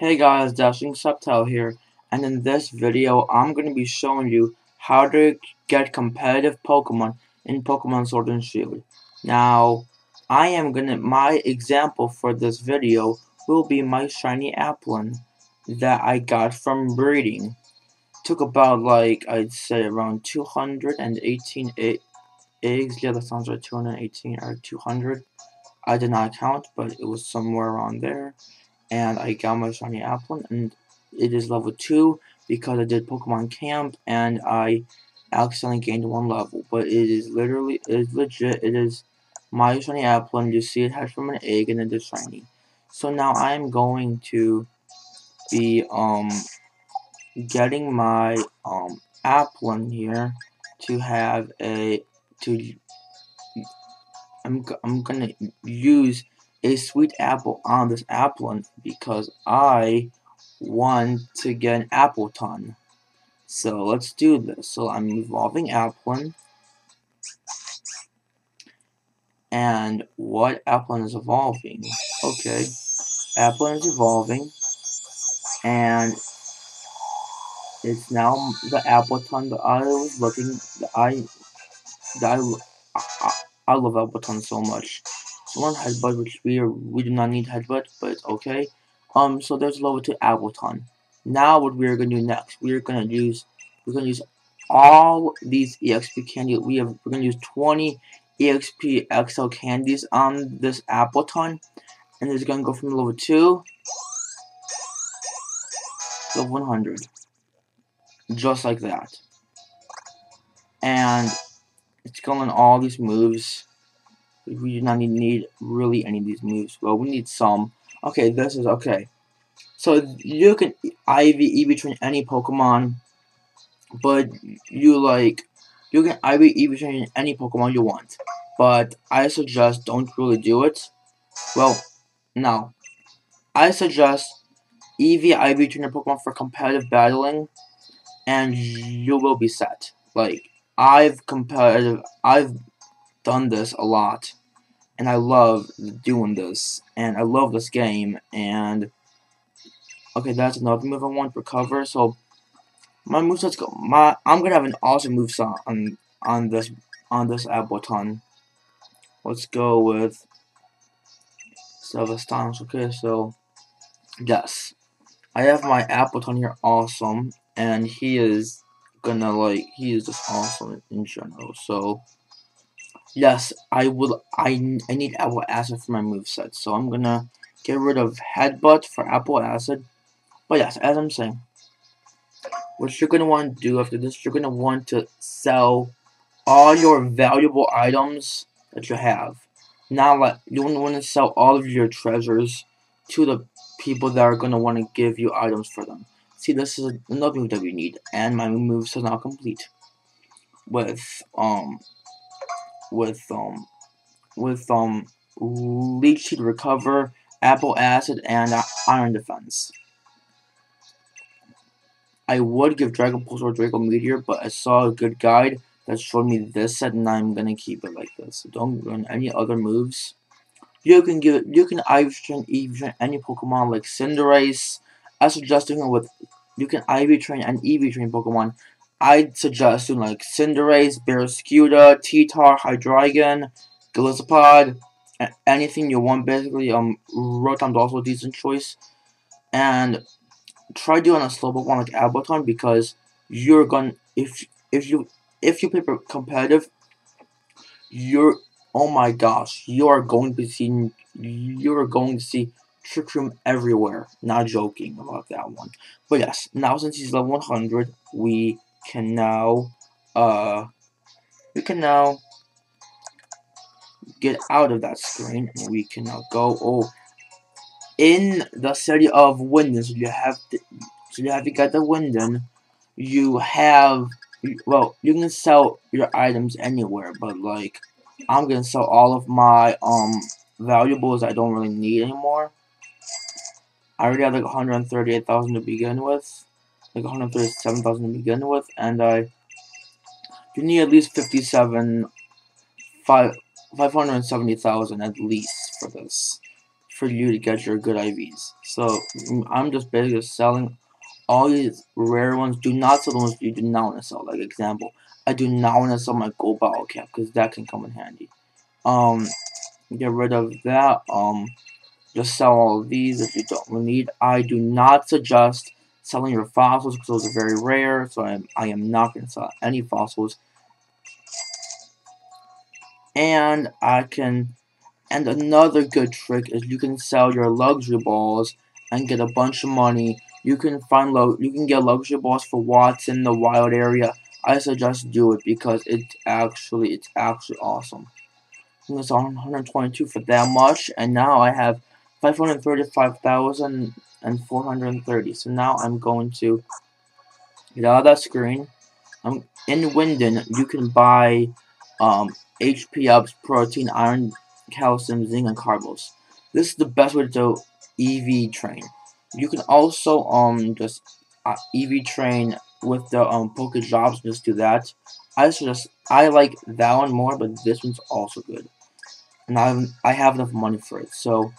Hey guys, Dashing Sceptile here, and in this video I'm going to be showing you how to get competitive Pokemon in Pokemon Sword and Shield. Now, I am gonna, my example for this video will be my shiny Applin that I got from breeding. Took about like, I'd say around 218 eggs, yeah that sounds right, 218 or 200. I did not count, but it was somewhere around there and I got my shiny Applin, and it is level 2 because I did Pokemon Camp and I accidentally gained one level. But it is literally, it is legit, it is my shiny Applin. You see it hatched from an egg and it is shiny. So now I am going to be um getting my um Applin here to have a to I'm I'm gonna use a sweet apple on this Applin because I want to get an Appletun. So let's do this. So I'm evolving Applin. And what Applin is evolving? Okay. Applin is evolving. And it's now the Appletun that I was looking that I that I, I, I love Appletun so much. One headbutt, which we are, we do not need headbutt, but okay. Um, so there's level two Appletun. Now what we are gonna do next? We are gonna use we're gonna use all these EXP candy. We have we're gonna use 20 EXP XL candies on this Appletun, and it's gonna go from level two to 100, just like that. And it's going all these moves we do not need, need really any of these moves. Well, we need some. Okay, this is okay. So you can IV EV train any Pokemon, but you like you can IV EV train any Pokemon you want. But I suggest don't really do it. Well, no. I suggest EV IV train your Pokemon for competitive battling, and you will be set. Like I've competitive, I've done this a lot and I love doing this, and I love this game, and okay, that's another move I want to recover. So my moveset's go. My I'm gonna have an awesome moveset on on this on this Appletun. Let's go with Self Okay, so yes, I have my Appletun here, awesome, and he is gonna like he is just awesome in general. So Yes, I will. I I need apple acid for my moveset, so I'm gonna get rid of headbutt for apple acid. But yes, as I'm saying, what you're gonna want to do after this, you're gonna want to sell all your valuable items that you have. Now, like you want to sell all of your treasures to the people that are gonna want to give you items for them. See, this is another move that we need, and my move is now complete with um with um with um leech seed recover, apple acid, and uh, iron defense. I would give Dragon Pulse or Draco Meteor, but I saw a good guide that showed me this set, and I'm gonna keep it like this. Don't run any other moves. You can give you can IV train, EV train any Pokemon like Cinderace. I suggest doing it with you can IV train and EV train Pokemon I'd suggest doing like Cinderace, Barraskewda, T-Tar, Hydreigon, Golisopod, anything you want basically. Um, Rotom's also a decent choice. And try doing a slow one like Appletun because you're gonna if if you if you play competitive, you're oh my gosh, you are going to see you are going to see Trick Room everywhere. Not joking about that one. But yes, now since he's level 100, we can now uh we can now get out of that screen and we can now go oh in the city of Wyndon so you have to so you have to get the Wyndon you have well you can sell your items anywhere but like I'm gonna sell all of my um valuables I don't really need anymore. I already have like 138,000 to begin with like 137,000 to begin with, and I you need at least 57, 5, 570,000 at least for this. for you to get your good IVs. So I'm just basically selling all these rare ones. Do not sell the ones you do not want to sell. Like example, I do not want to sell my gold bottle cap because that can come in handy. Um, get rid of that. Um, just sell all these if you don't need. I do not suggest selling your fossils because those are very rare. So I am, I am not going to sell any fossils. And I can and another good trick is you can sell your luxury balls and get a bunch of money. You can find lo you can get luxury balls for Watts in the wild area. I suggest do it because it's actually it's actually awesome. I think it's 122 for that much, and now I have 535,430. So now I'm going to get out of that screen. I'm in Wyndon. You can buy um, HP ups, protein, iron, calcium, zinc, and carbos. This is the best way to EV train. You can also um just uh, EV train with the um Poke Jobs. Just do that. I just I like that one more, but this one's also good, and I I have enough money for it. So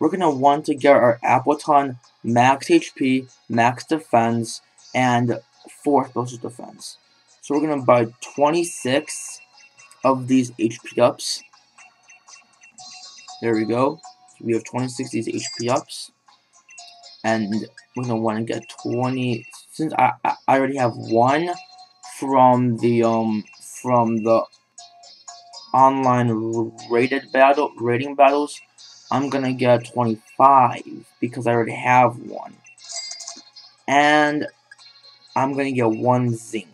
we're gonna want to get our Appletun max HP, max defense, and four special defense. So we're gonna buy 26 of these HP ups. There we go. we have 26 these HP ups. And we're going to want to get 20. Since I, I already have one from the, um, from the online rated battle, rating battles, I'm to get a 25 because I already have one. And I'm to get one zinc.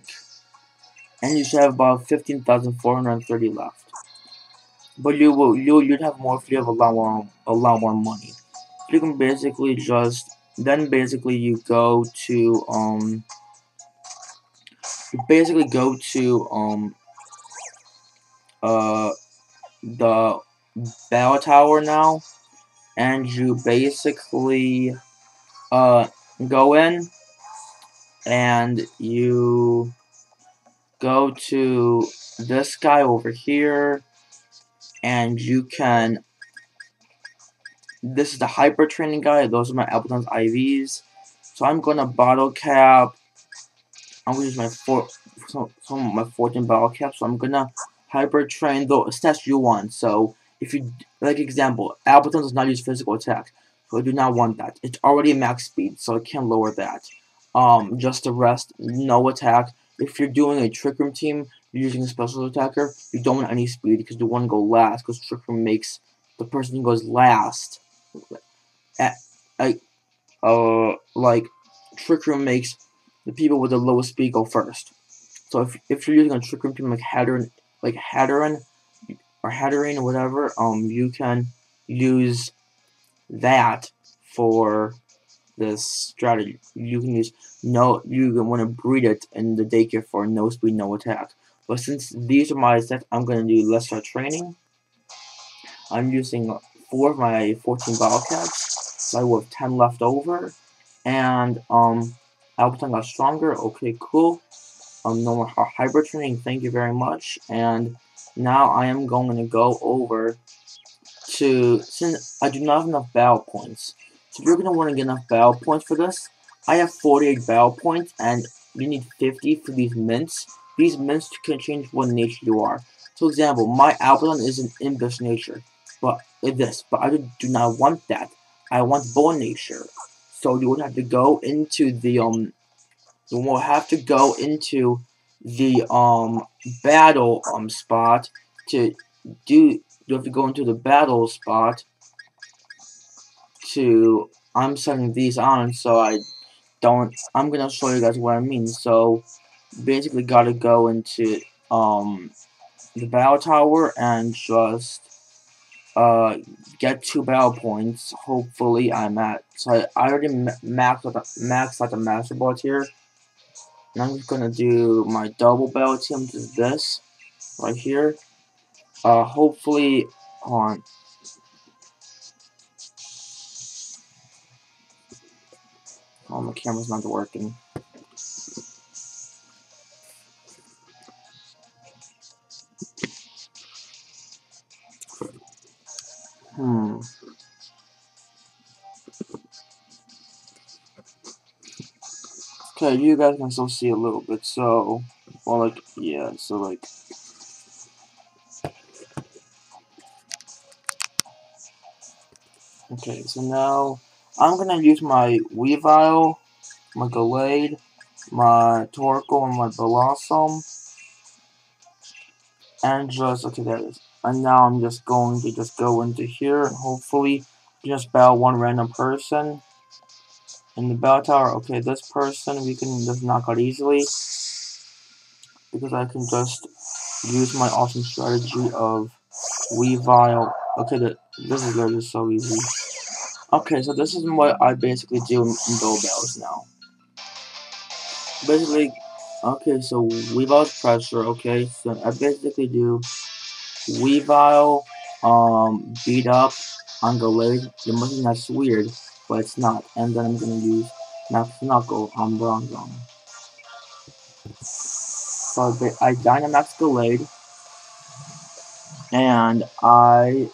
And you should have about 15,430 left. But you will you you'd have more if you have a lot more a lot more money. You can basically just then basically you go to um you basically go to um uh the bell tower now and you basically uh go in and you go to this guy over here and you can this is the hyper training guy those are my Appletun's IVs so I'm gonna bottle cap I'm gonna use my four some, some of my 14 bottle caps so I'm gonna hyper train the stats you want so if you like example Appletun does not use physical attack so I do not want that. It's already max speed so I can't lower that. Um just the rest no attack. If you're doing a trick room team you're using a special attacker, you don't want any speed because you want to go last because Trick Room makes the person who goes last. At, uh like Trick Room makes the people with the lowest speed go first. So if if you're using a Trick Room team like Hatterene like Hatterene or Hatterene or whatever, um you can use that for this strategy. You can use no you want to breed it in the daycare for no speed, no attack. But since these are my sets, I'm going to do lesser training. I'm using four of my 14 bottle caps. So I will have 10 left over. And, um, Appletun got stronger. Okay, cool. Um, no more hyper training. Thank you very much. And now I am going to go over to, since I do not have enough battle points. So you're going to want to get enough battle points for this, I have 48 battle points, and you need 50 for these mints. These mints can change what nature you are. For example, my Appletun is an impish nature, but this, but I do not want that. I want Bold nature. So you would have to go into the um you will have to go into the um battle um spot to do you have to go into the battle spot to I'm setting these on so I don't I'm gonna show you guys what I mean so basically got to go into um, the battle tower and just uh, get two battle points. Hopefully, I'm at. So I, already maxed out the maxed out the master board here. And I'm just gonna do my double which is this right here. Uh, hopefully, on. Oh, my camera's not working. Okay, you guys can still see a little bit, so, well, like, yeah, so, like, okay, so now, I'm gonna use my Weavile, my Gallade, my Torkoal, and my Blossom, and just, okay, there it is, and now I'm just going to just go into here, and hopefully, just battle one random person, in the bell tower, okay, this person we can just knock out easily. Because I can just use my awesome strategy of Weavile. Okay, the, this is literally so easy. Okay, so this is what I basically do in, Go Bells now. Basically, okay, so Weavile's pressure, okay, so I basically do Weavile, um, beat up on Gallade. You must think that's weird but it's not. And then I'm gonna use Max Knuckle on Bronzong. So I Dynamax Gallade, and I.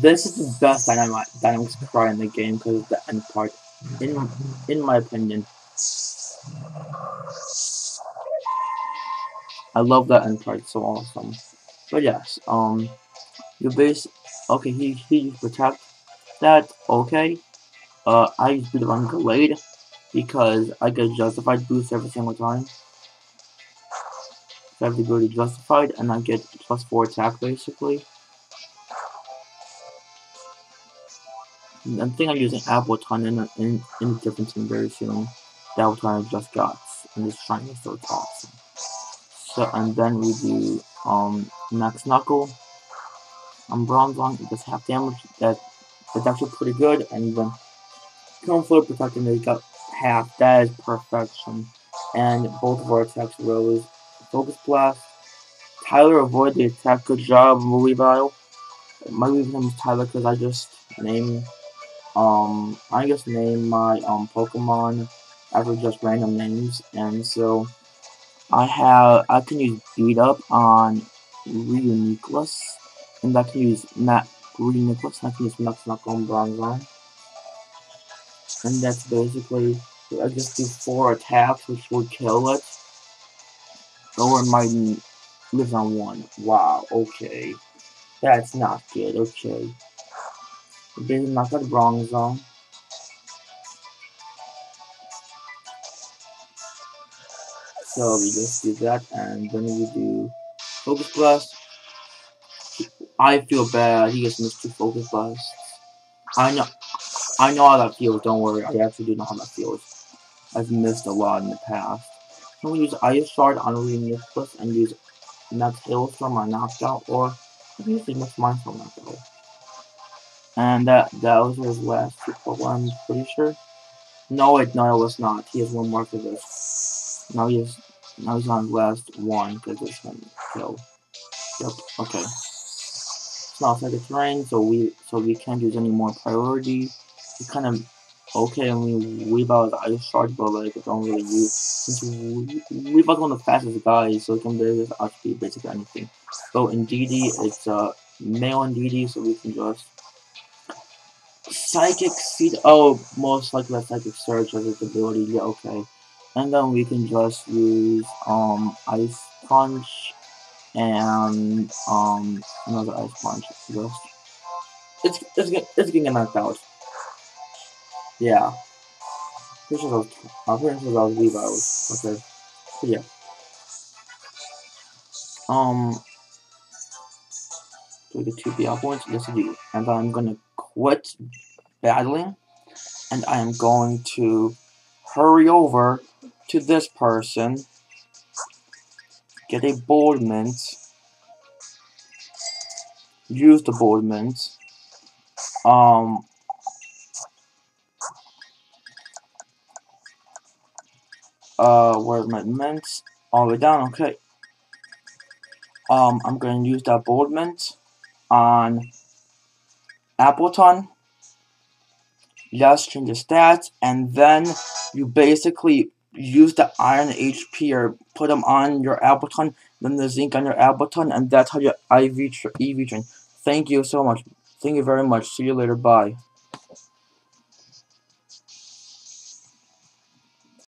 This is the best Dynamax, Dynamax cry in the game because the end part, in in my opinion. I love that end part, so awesome. But yes, um, you base, okay, he he protect, that okay. Uh, I use Beat on Gallade because I get justified boost every single time. So I have the ability justified and I get plus 4 attack basically. I think I'm using Appletun in, in, in a different team very soon. The Appletun I just got. And this shiny so it's awesome. So, and then we do um, Max Knuckle. I'm Bronzong, it does half damage. That it's actually pretty good, and come full protecting they got half. That is perfection. And both of our attacks rose. Focus Blast. Tyler avoid the attack. Good job, Weavile. My name is Tyler because I just name um I just name my um Pokemon after just random names and so I have I can use beat up on Reuniclus and I can use Matt Green Nicholas, nothing is not not on Bronzong. And that's basically I just do four attacks which would kill it. Or might live on one. Wow, okay. That's not good, okay. This is not the Bronzong. So we just do that and then we do Focus Blast I feel bad. He gets missed two focus blasts. I know. I know how that feels. Don't worry. I actually do know how that feels. I've missed a lot in the past. Can we use Ice Shard on Reuniclus and use Max Hailstorm on Knockout, or I can use Max Mindstorm Knockout. And that that was his last Pokemon, I'm pretty sure. No, it no, it was not. He has one more for this. Now he has, now he's on his last one because this one killed. Yep. Okay like it's terrain, so we so we can't use any more priority. It's kind of okay. I mean, Weavile is Ice Shard, but like it don't really use since Weavile's one of the fastest guys, so it can barely actually basically anything. So Indeedee, it's uh male Indeedee, so we can just psychic seed. Oh, most likely a psychic surge as its ability. Yeah, okay. And then we can just use um ice punch and um another ice punch. Just it's it's it's getting knocked out. Yeah. Pretty sure those I'm pretty sure those Levi's. Okay. But yeah. Um do we get two BL points? Yes I do. And I'm gonna quit battling and I am going to hurry over to this person get a Bold Mint, use the Bold Mint, um, uh, where's my mints? All the way down, okay. Um, I'm going to use that Bold Mint on Appletun. Just change the stats, and then you basically use the iron HP or put them on your Appletun, then the zinc on your Appletun, and that's how your IV, EV train. Thank you so much. Thank you very much. See you later. Bye.